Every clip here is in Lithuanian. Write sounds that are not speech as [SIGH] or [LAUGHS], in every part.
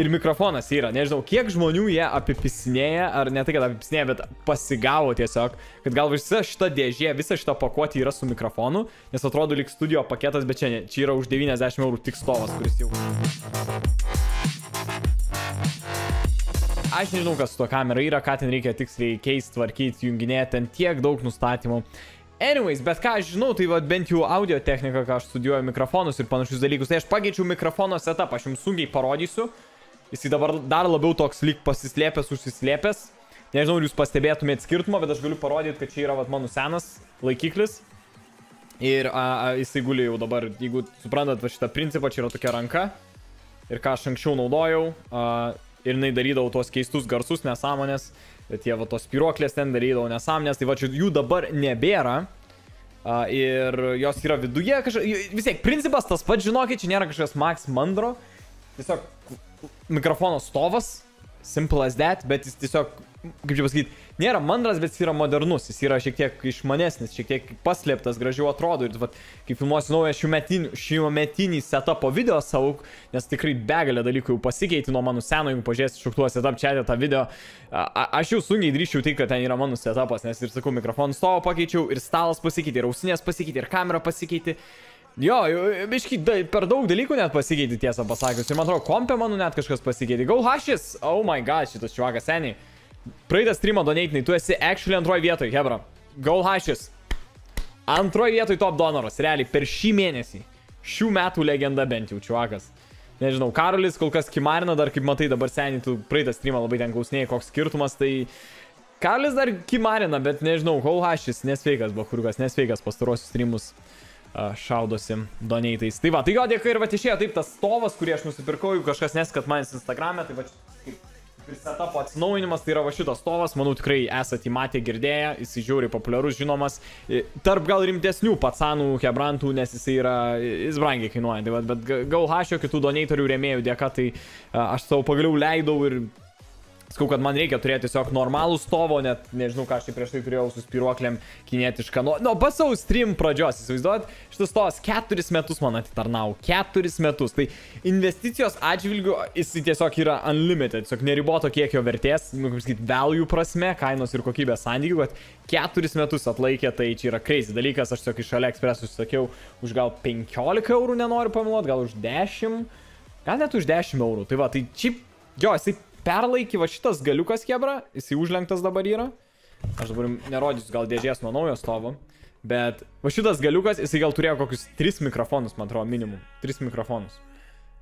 ir mikrofonas yra. Nežinau, kiek žmonių jie apipisinėja, ar ne tai, kad apipisinėja, bet pasigavo tiesiog, kad gal visa šita dėžė, visa šita pakuotė yra su mikrofonu, nes atrodo lyg studio paketas, bet čia, ne, čia yra už 90 eurų tik stovas, kuris jau... Aš nežinau, kas su to kamera yra, ką ten reikia tiksliai keisti, tvarkyti, junginėti, ten tiek daug nustatymų. Anyways, bet ką aš žinau, tai vad bent jau audio technika, ką aš studijuoju mikrofonus ir panašius dalykus, tai aš pakeičiau mikrofono setupą, aš jums sunkiai parodysiu. Jis dabar dar labiau toks lyg pasislėpęs, užsislėpęs. Nežinau, ar jūs pastebėtumėt skirtumą, bet aš galiu parodyti, kad čia yra vat, mano senas laikiklis. Ir a, a, jisai guli jau dabar, jeigu suprantat va, šitą principą, čia yra tokia ranka. Ir ką aš anksčiau naudojau. A, ir jinai darydavau tuos keistus garsus, nesąmonės. Bet jie va tos piruoklės ten darydavo nesąmonės, tai va čia jų dabar nebėra. Uh, ir jos yra viduje kažkas, vis tiek principas tas pats, žinokit, čia nėra kažkas Max Mandro. Tiesiog mikrofono stovas, simple as that, bet jis tiesiog kaip čia pasakyti, nėra mandras, bet jis yra modernus, jis yra šiek tiek išmanesnis, šiek tiek paslėptas, gražiau atrodo. Ir vat, kai filmuosiu naują šiųmetinį, šiųmetinį setupo video savo, nes tikrai begalė dalykų jau pasikeitė nuo mano seno, jeigu pažiūrėsi šuktuo setup čia tą video, a, aš jau sunkiai drįščiau tai, kad ten yra mano setupas, nes ir sakau, mikrofonų stovą pakeičiau, ir stalas pasikeitė, ir ausinės pasikeitė, ir kamera pasikeitė. Jo, biškai per daug dalykų net pasikeitė tiesą pasakius. Ir man atrodo, kompė mano net kažkas pasikeitė. Go Hashis! Oh my god, šitas čiuakas seniai. Praeitą streamą doneitinai, tu esi actually antroji vietoje, Hebra. Goal Hashis. Antroji vietoje top donoras, realiai, per šį mėnesį. Šių metų legenda bent jau, čiuakas. Nežinau, Karolis kol kas kimarina, dar kaip matai dabar seniai, tu praeitą streamą labai ten klausinėjai, koks skirtumas, tai... Karolis dar kimarina, bet nežinau, Goal Hashis, nesveikas, Bakurukas, nesveikas pastarosius streamus šaudosi doneitais. Tai va, tai jo dėka ir va išėjo taip tas stovas, kurį aš nusipirkau, jeigu kažkas neskat manęs Instagram'e, tai va kaip Setapo atsinaujinimas, tai yra va šitas stovas, manau tikrai esate įmatę girdėję, jis žiauriai populiarus, žinomas, tarp gal rimtesnių patsanų hebrantų, nes jis yra, jis brangiai kainuoja, tai va, bet gal hašio kitų donatorių rėmėjų dėka, tai aš savo pagaliau leidau ir Skau, kad man reikia turėti tiesiog normalų stovo, net nežinau, ką aš čia prieš tai turėjau su spiruoklėm kinietišką. Nu, nu pas savo stream pradžios, įsivaizduot, šitas stovas keturis metus man atitarnau. Keturis metus. Tai investicijos atžvilgių jis tiesiog yra unlimited, tiesiog neriboto kiekio vertės, nu, kaip sakyti, value prasme, kainos ir kokybės santykių, kad keturis metus atlaikė, tai čia yra crazy dalykas. Aš tiesiog iš AliExpress užsakiau už gal 15 eurų, nenoriu pameluoti, gal už 10, gal net už 10 eurų. Tai va, tai čia, jo, jisai perlaikė va šitas galiukas kebra, jisai užlenktas dabar yra. Aš dabar nerodysiu gal dėžės nuo naujo stovo. Bet va šitas galiukas, jisai gal turėjo kokius 3 mikrofonus, man atrodo, minimum. 3 mikrofonus.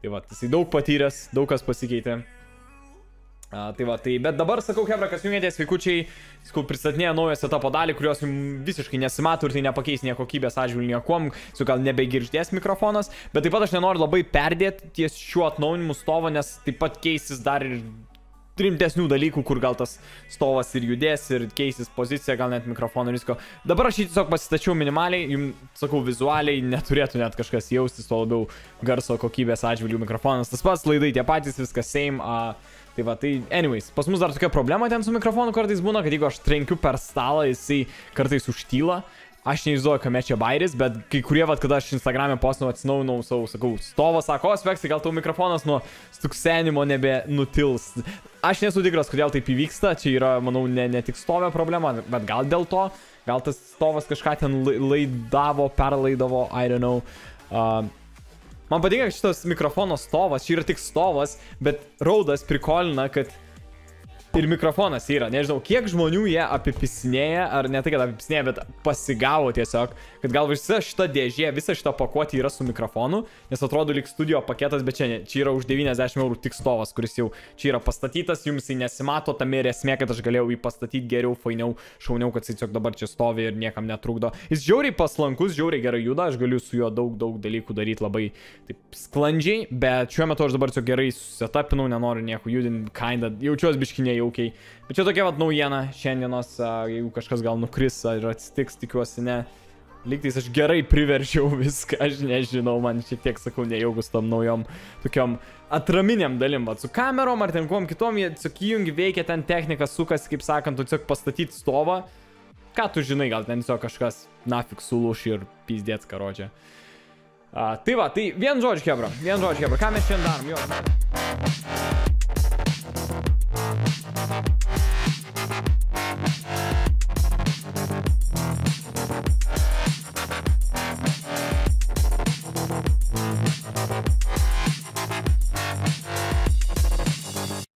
Tai va, jisai daug patyręs, daug kas pasikeitė. A, tai va, tai, bet dabar sakau, Hebra, kas jungiatės, vaikučiai, sakau, pristatinėja naują setapo dalį, kurios jums visiškai nesimato ir tai nepakeis nieko kokybės atžvilgiu niekom, su gal nebegirždės mikrofonas, bet taip pat aš nenoriu labai perdėti ties šiuo atnaujinimu stovo, nes taip pat keisis dar ir rimtesnių dalykų, kur gal tas stovas ir judės, ir keisis pozicija, gal net mikrofono ir visko. Dabar aš jį tiesiog pasistačiau minimaliai, jums sakau, vizualiai neturėtų net kažkas jaustis, to labiau garso kokybės atžvilgių mikrofonas. Tas pats laidai, tie patys, viskas same. Uh, Tai va, tai anyways, pas mus dar tokia problema ten su mikrofonu kartais būna, kad jeigu aš trenkiu per stalą, jisai kartais užtyla. Aš neįsivaizduoju, kame čia bairis, bet kai kurie, vad, kada aš Instagram'e postinau atsinaujinau savo, sakau, stovą, sako, speksai, gal tau mikrofonas nuo stuksenimo nebe nutils. Aš nesu tikras, kodėl taip įvyksta, čia yra, manau, ne, ne tik stovė problema, bet gal dėl to, gal tas stovas kažką ten laidavo, perlaidavo, I don't know. Uh, man patinka šitas mikrofono stovas, čia yra tik stovas, bet Raudas prikolina, kad ir mikrofonas yra. Nežinau, kiek žmonių jie apipisinėja, ar ne tai, kad apipisinėja, bet pasigavo tiesiog, kad gal visa šita dėžė, visa šita pakuotė yra su mikrofonu, nes atrodo lyg studio paketas, bet čia, ne, čia yra už 90 eurų tik stovas, kuris jau čia yra pastatytas, jums jis nesimato, tam ir esmė, kad aš galėjau jį pastatyti geriau, fainiau, šauniau, kad jis tiesiog dabar čia stovi ir niekam netrukdo. Jis žiauriai paslankus, žiauriai gerai juda, aš galiu su juo daug, daug dalykų daryti labai taip sklandžiai, bet šiuo metu aš dabar tiesiog gerai susetapinau, nenoriu nieko judinti, kinda, jaučiuosi biškinė jaukiai. Bet čia tokia vat naujiena šiandienos, jeigu kažkas gal nukris ar atsitiks, tikiuosi ne. Lygtais aš gerai priverčiau [LAUGHS] viską, aš nežinau, man šiek tiek, sakau, nejaugus tom naujom tokiom atraminiam dalim, bet su kamerom ar ten kuom kitom, jie tiesiog įjungi veikia ten technika, sukas, kaip sakant, tu tiesiog pastatyti stovą. Ką tu žinai, gal ten tiesiog kažkas nafik sulūš ir pizdėts karodžia. Uh, tai va, tai vien žodžiu, Hebra, vien žodžiu, Hebra, ką mes šiandien darom, jo.